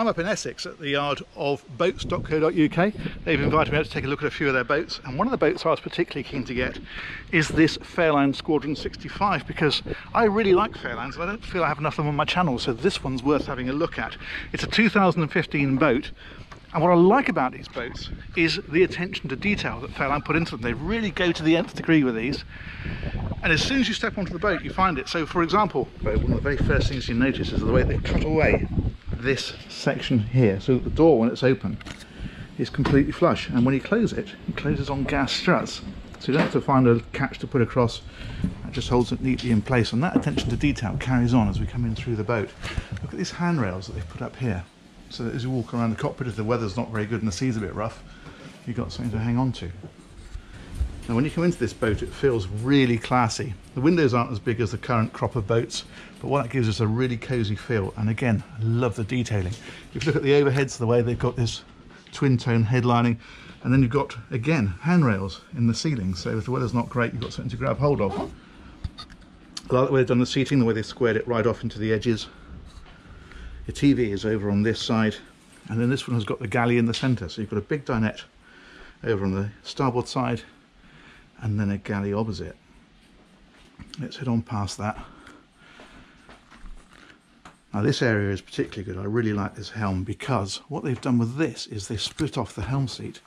I'm up in Essex at the yard of boats.co.uk. They've invited me out to take a look at a few of their boats, and one of the boats I was particularly keen to get is this Fairline Squadron 65 because I really like Fairlines and I don't feel I have enough of them on my channel, so this one's worth having a look at. It's a 2015 boat. And what I like about these boats is the attention to detail that Fairline put into them. They really go to the nth degree with these. And as soon as you step onto the boat, you find it. So for example, one of the very first things you notice is the way they cut away this section here so the door when it's open is completely flush. And when you close it it closes on gas struts. So you don't have to find a catch to put across. That just holds it neatly in place. And that attention to detail carries on as we come in through the boat. Look at these handrails that they've put up here. So that as you walk around the cockpit if the weather's not very good and the sea's a bit rough you've got something to hang on to now when you come into this boat it feels really classy. The windows aren't as big as the current crop of boats but what that gives us a really cosy feel and again I love the detailing. If you look at the overheads the way they've got this twin tone headlining and then you've got again handrails in the ceiling so if the weather's not great you've got something to grab hold of. I like the way they've done the seating, the way they've squared it right off into the edges. Your TV is over on this side and then this one has got the galley in the centre so you've got a big dinette over on the starboard side and then a galley opposite. Let's head on past that. Now this area is particularly good. I really like this helm because what they've done with this is they split off the helm seat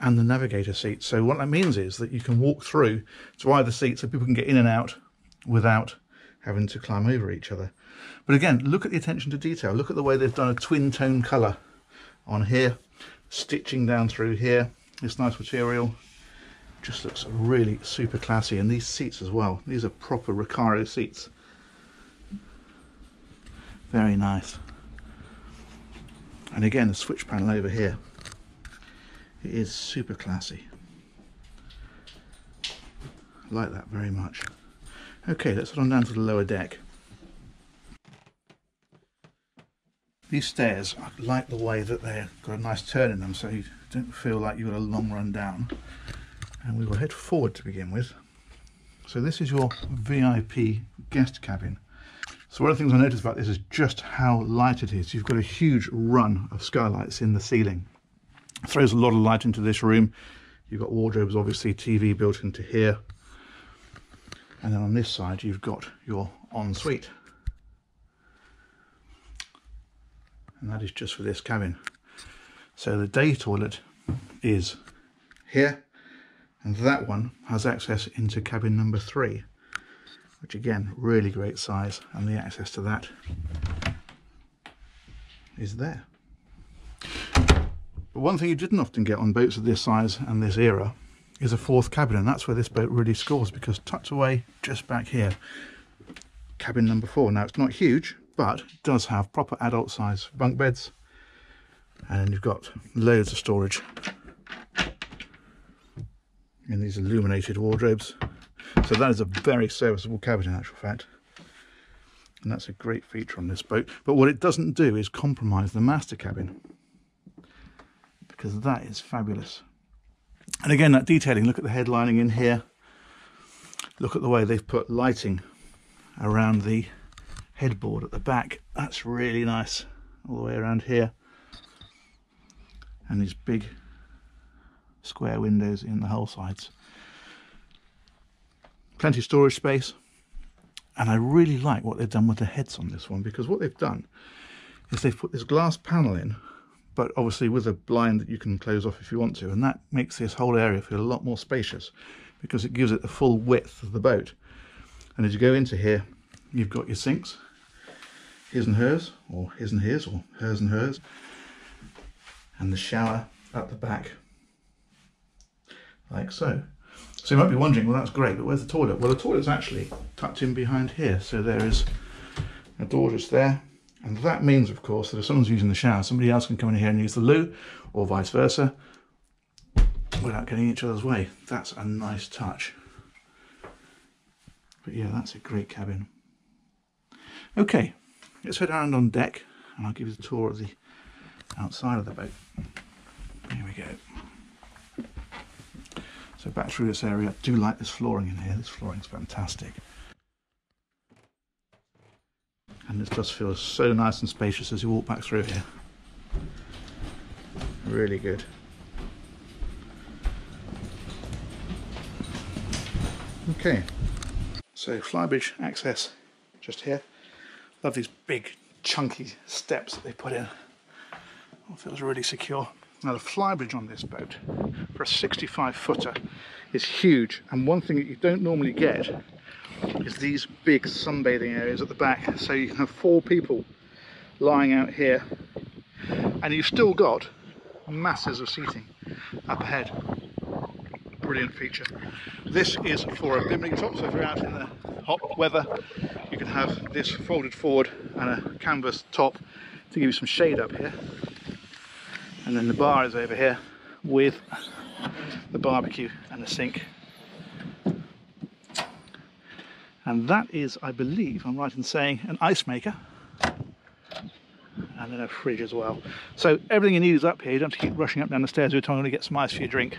and the navigator seat. So what that means is that you can walk through to either seat so people can get in and out without having to climb over each other. But again, look at the attention to detail. Look at the way they've done a twin tone colour on here, stitching down through here, this nice material, just looks really super classy and these seats as well. These are proper Recaro seats. Very nice. And again the switch panel over here. It is super classy. Like that very much. Okay let's head on down to the lower deck. These stairs I like the way that they've got a nice turn in them so you don't feel like you've got a long run down and we will head forward to begin with. So this is your VIP guest cabin. So one of the things I noticed about this is just how light it is. You've got a huge run of skylights in the ceiling. It throws a lot of light into this room. You've got wardrobes, obviously TV built into here. And then on this side, you've got your ensuite. And that is just for this cabin. So the day toilet is here and that one has access into cabin number three which again really great size and the access to that is there. But one thing you didn't often get on boats of this size and this era is a fourth cabin and that's where this boat really scores because tucked away just back here cabin number four. Now it's not huge but does have proper adult size bunk beds and you've got loads of storage in these illuminated wardrobes. So that is a very serviceable cabin in actual fact. And that's a great feature on this boat. But what it doesn't do is compromise the master cabin. Because that is fabulous. And again, that detailing, look at the headlining in here. Look at the way they've put lighting around the headboard at the back. That's really nice all the way around here. And these big square windows in the hull sides. Plenty of storage space. And I really like what they've done with the heads on this one because what they've done is they've put this glass panel in, but obviously with a blind that you can close off if you want to. And that makes this whole area feel a lot more spacious because it gives it the full width of the boat. And as you go into here, you've got your sinks, his and hers, or his and his, or hers and hers, and the shower at the back like so. So you might be wondering, well, that's great, but where's the toilet? Well, the toilet's actually tucked in behind here. So there is a door just there. And that means, of course, that if someone's using the shower, somebody else can come in here and use the loo, or vice versa, without getting each other's way. That's a nice touch. But yeah, that's a great cabin. Okay, let's head around on deck, and I'll give you the tour of the outside of the boat. Here we go. So back through this area, do like this flooring in here. This flooring is fantastic. And it just feels so nice and spacious as you walk back through here. Really good. Okay, so flybridge access just here. Love these big chunky steps that they put in. It feels really secure. Now the flybridge on this boat for a 65 footer is huge and one thing that you don't normally get is these big sunbathing areas at the back. So you can have four people lying out here and you've still got masses of seating up ahead. Brilliant feature. This is for a bimini top so if you're out in the hot weather you can have this folded forward and a canvas top to give you some shade up here and then the bar is over here with the barbecue and the sink. And that is I believe I'm right in saying an ice maker. And then a fridge as well. So everything you need is up here. You don't have to keep rushing up down the stairs. Every time you want to get some ice for your drink.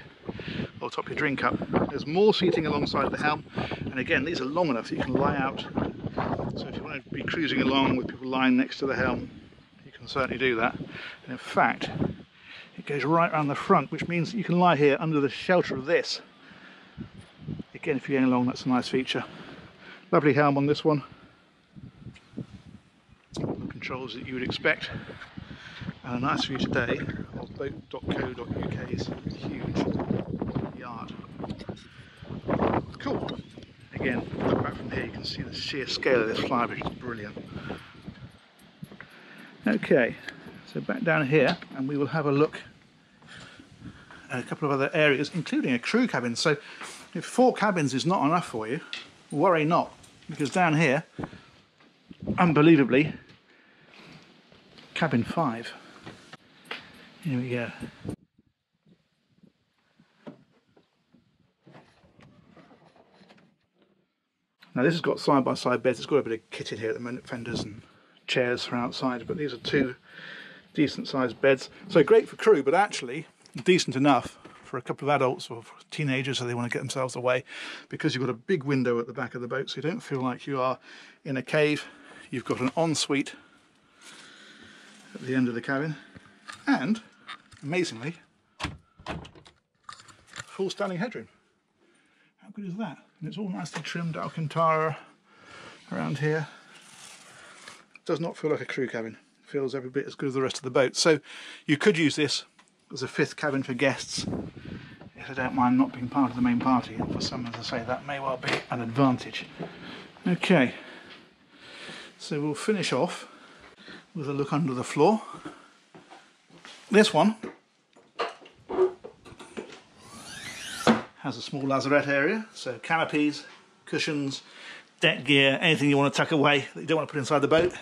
Or top your drink up. There's more seating alongside the helm. And again these are long enough that you can lie out. So if you want to be cruising along with people lying next to the helm you can certainly do that. And in fact it goes right around the front, which means you can lie here under the shelter of this. Again, if you're going along, that's a nice feature. Lovely helm on this one. The controls that you would expect. And a nice view today of boat.co.uk's huge yard. Cool. Again, look back from here, you can see the sheer scale of this flybridge. Brilliant. Okay, so back down here and we will have a look at a couple of other areas, including a crew cabin. So if four cabins is not enough for you, worry not, because down here, unbelievably, cabin five. Here we go. Now this has got side-by-side -side beds, it's got a bit of kitted here at the moment, fenders and chairs for outside, but these are two decent sized beds. So great for crew, but actually decent enough for a couple of adults or teenagers so they want to get themselves away because you've got a big window at the back of the boat so you don't feel like you are in a cave. You've got an ensuite at the end of the cabin and, amazingly, full standing headroom. How good is that? And it's all nicely trimmed Alcantara around here. Does not feel like a crew cabin feels every bit as good as the rest of the boat. So you could use this as a fifth cabin for guests if they don't mind not being part of the main party. And for some, as I say, that may well be an advantage. Okay, so we'll finish off with a look under the floor. This one has a small lazarette area, so canopies, cushions, deck gear, anything you want to tuck away that you don't want to put inside the boat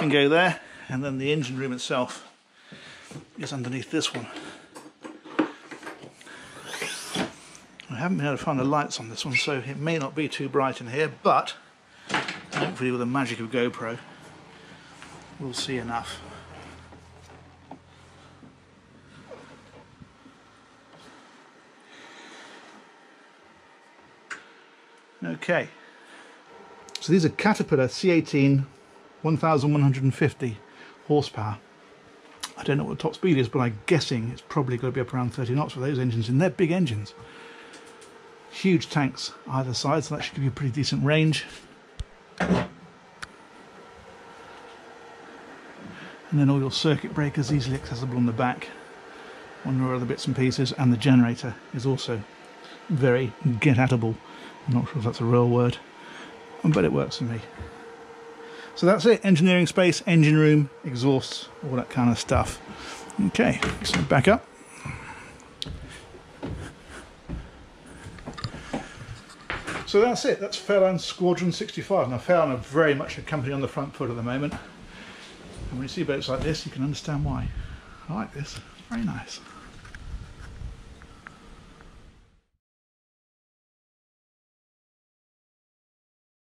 can go there and then the engine room itself is underneath this one. I haven't been able to find the lights on this one so it may not be too bright in here but hopefully with the magic of GoPro we'll see enough. Okay, so these are Caterpillar C18 1150 horsepower. I don't know what the top speed is, but I'm guessing it's probably going to be up around 30 knots for those engines, and they're big engines. Huge tanks either side, so that should give you a pretty decent range. And then all your circuit breakers easily accessible on the back. One or other bits and pieces, and the generator is also very get-atable. I'm not sure if that's a real word, but it works for me. So that's it, engineering space, engine room, exhausts, all that kind of stuff. Okay, so back up. So that's it, that's Fairline Squadron 65. Now Fairline are very much a company on the front foot at the moment. And when you see boats like this, you can understand why. I like this, very nice.